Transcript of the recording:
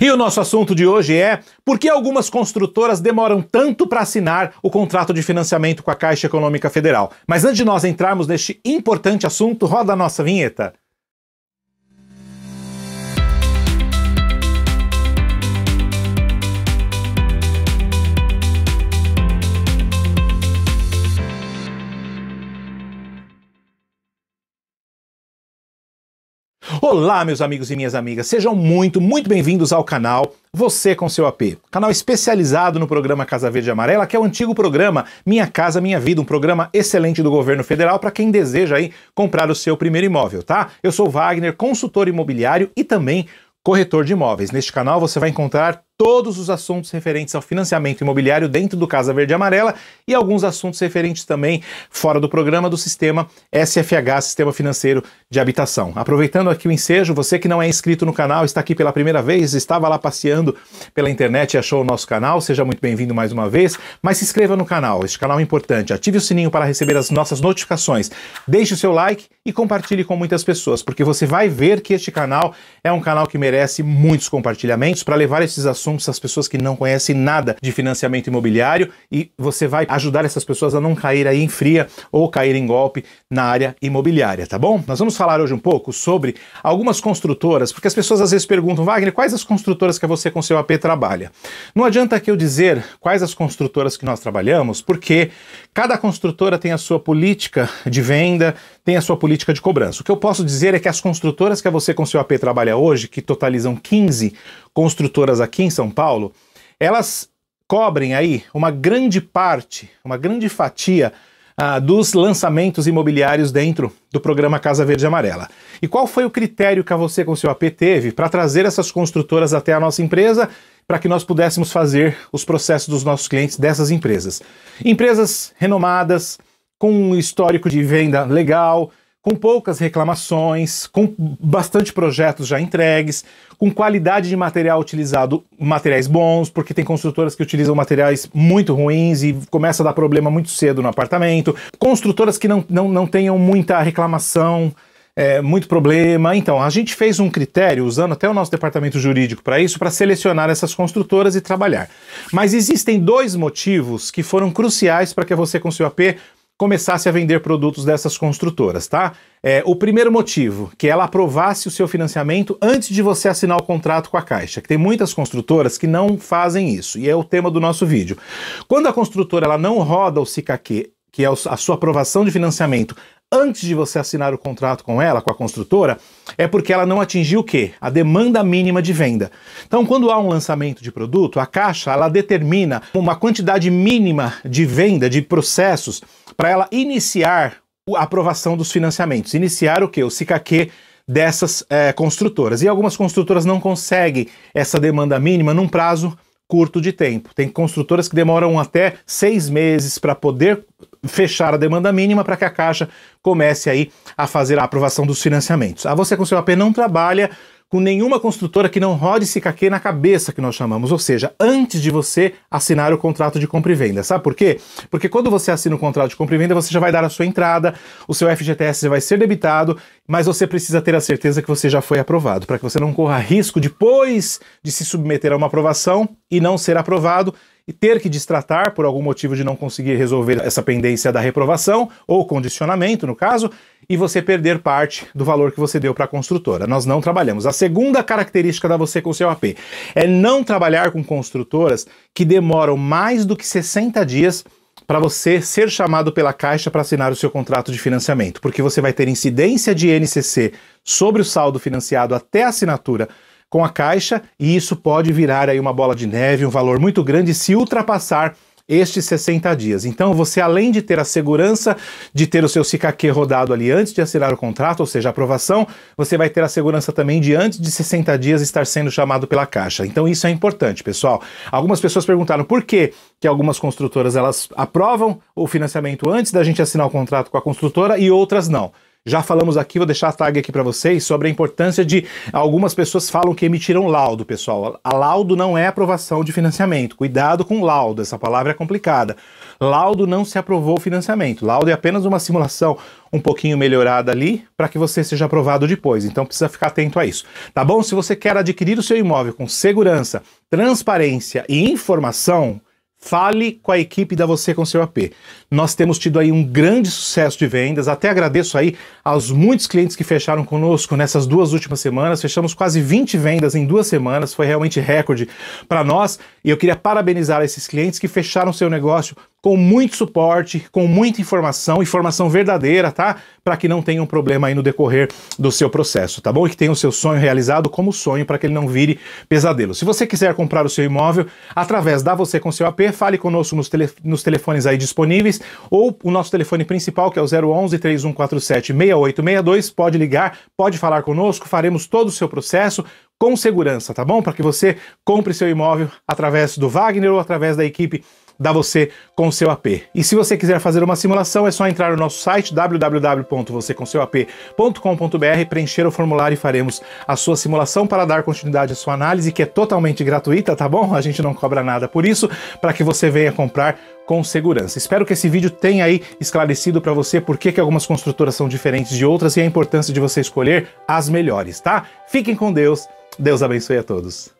E o nosso assunto de hoje é por que algumas construtoras demoram tanto para assinar o contrato de financiamento com a Caixa Econômica Federal. Mas antes de nós entrarmos neste importante assunto, roda a nossa vinheta. Olá, meus amigos e minhas amigas, sejam muito, muito bem-vindos ao canal Você com seu AP, canal especializado no programa Casa Verde e Amarela, que é o antigo programa Minha Casa Minha Vida, um programa excelente do governo federal para quem deseja aí comprar o seu primeiro imóvel, tá? Eu sou Wagner, consultor imobiliário e também corretor de imóveis. Neste canal você vai encontrar todos os assuntos referentes ao financiamento imobiliário dentro do Casa Verde e Amarela e alguns assuntos referentes também fora do programa do sistema SFH, Sistema Financeiro de Habitação. Aproveitando aqui o ensejo, você que não é inscrito no canal, está aqui pela primeira vez, estava lá passeando pela internet e achou o nosso canal, seja muito bem-vindo mais uma vez, mas se inscreva no canal, este canal é importante, ative o sininho para receber as nossas notificações, deixe o seu like e compartilhe com muitas pessoas, porque você vai ver que este canal é um canal que merece muitos compartilhamentos. Para levar esses assuntos assuntos as pessoas que não conhecem nada de financiamento imobiliário e você vai ajudar essas pessoas a não cair aí em fria ou cair em golpe na área imobiliária, tá bom? Nós vamos falar hoje um pouco sobre algumas construtoras, porque as pessoas às vezes perguntam, Wagner, quais as construtoras que você com seu AP trabalha? Não adianta que eu dizer quais as construtoras que nós trabalhamos, porque cada construtora tem a sua política de venda, tem a sua política de cobrança. O que eu posso dizer é que as construtoras que você com seu AP trabalha hoje, que totalizam 15 construtoras aqui em São Paulo, elas cobrem aí uma grande parte, uma grande fatia ah, dos lançamentos imobiliários dentro do programa Casa Verde e Amarela. E qual foi o critério que você com seu AP teve para trazer essas construtoras até a nossa empresa para que nós pudéssemos fazer os processos dos nossos clientes dessas empresas? Empresas renomadas, com um histórico de venda legal, com poucas reclamações, com bastante projetos já entregues, com qualidade de material utilizado, materiais bons, porque tem construtoras que utilizam materiais muito ruins e começa a dar problema muito cedo no apartamento, construtoras que não, não, não tenham muita reclamação, é, muito problema. Então, a gente fez um critério, usando até o nosso departamento jurídico para isso, para selecionar essas construtoras e trabalhar. Mas existem dois motivos que foram cruciais para que você, com seu AP, começasse a vender produtos dessas construtoras, tá? É, o primeiro motivo, que ela aprovasse o seu financiamento antes de você assinar o contrato com a Caixa, que tem muitas construtoras que não fazem isso, e é o tema do nosso vídeo. Quando a construtora ela não roda o SICAQ, que é a sua aprovação de financiamento, antes de você assinar o contrato com ela, com a construtora, é porque ela não atingiu o quê? A demanda mínima de venda. Então, quando há um lançamento de produto, a Caixa ela determina uma quantidade mínima de venda, de processos, para ela iniciar a aprovação dos financiamentos. Iniciar o quê? O SICAQ dessas é, construtoras. E algumas construtoras não conseguem essa demanda mínima num prazo curto de tempo. Tem construtoras que demoram até seis meses para poder fechar a demanda mínima para que a Caixa comece aí a fazer a aprovação dos financiamentos. A você com seu AP não trabalha com nenhuma construtora que não rode caquê na cabeça, que nós chamamos, ou seja, antes de você assinar o contrato de compra e venda. Sabe por quê? Porque quando você assina o contrato de compra e venda, você já vai dar a sua entrada, o seu FGTS vai ser debitado, mas você precisa ter a certeza que você já foi aprovado, para que você não corra risco depois de se submeter a uma aprovação e não ser aprovado e ter que destratar por algum motivo de não conseguir resolver essa pendência da reprovação ou condicionamento, no caso, e você perder parte do valor que você deu para a construtora. Nós não trabalhamos. A segunda característica da você com o seu AP é não trabalhar com construtoras que demoram mais do que 60 dias para você ser chamado pela Caixa para assinar o seu contrato de financiamento, porque você vai ter incidência de NCC sobre o saldo financiado até a assinatura com a Caixa, e isso pode virar aí uma bola de neve, um valor muito grande se ultrapassar estes 60 dias. Então, você além de ter a segurança de ter o seu CICAQ rodado ali antes de assinar o contrato, ou seja, a aprovação, você vai ter a segurança também de antes de 60 dias estar sendo chamado pela Caixa. Então, isso é importante, pessoal. Algumas pessoas perguntaram por que que algumas construtoras elas aprovam o financiamento antes da gente assinar o contrato com a construtora e outras não. Já falamos aqui, vou deixar a tag aqui para vocês sobre a importância de algumas pessoas falam que emitiram laudo, pessoal. A laudo não é aprovação de financiamento. Cuidado com laudo, essa palavra é complicada. Laudo não se aprovou o financiamento. Laudo é apenas uma simulação um pouquinho melhorada ali para que você seja aprovado depois. Então precisa ficar atento a isso. Tá bom? Se você quer adquirir o seu imóvel com segurança, transparência e informação, Fale com a equipe da Você com seu AP. Nós temos tido aí um grande sucesso de vendas. Até agradeço aí aos muitos clientes que fecharam conosco nessas duas últimas semanas. Fechamos quase 20 vendas em duas semanas. Foi realmente recorde para nós. E eu queria parabenizar esses clientes que fecharam seu negócio com muito suporte, com muita informação, informação verdadeira, tá? Para que não tenha um problema aí no decorrer do seu processo, tá bom? E que tenha o seu sonho realizado como sonho para que ele não vire pesadelo. Se você quiser comprar o seu imóvel através da Você com seu AP, fale conosco nos, tele, nos telefones aí disponíveis ou o nosso telefone principal que é o 011 3147 6862, pode ligar, pode falar conosco, faremos todo o seu processo com segurança, tá bom? Para que você compre seu imóvel através do Wagner ou através da equipe dá você com seu AP. E se você quiser fazer uma simulação, é só entrar no nosso site www.vocêcomseuap.com.br, preencher o formulário e faremos a sua simulação para dar continuidade à sua análise, que é totalmente gratuita, tá bom? A gente não cobra nada por isso, para que você venha comprar com segurança. Espero que esse vídeo tenha aí esclarecido para você por que, que algumas construtoras são diferentes de outras e a importância de você escolher as melhores, tá? Fiquem com Deus. Deus abençoe a todos.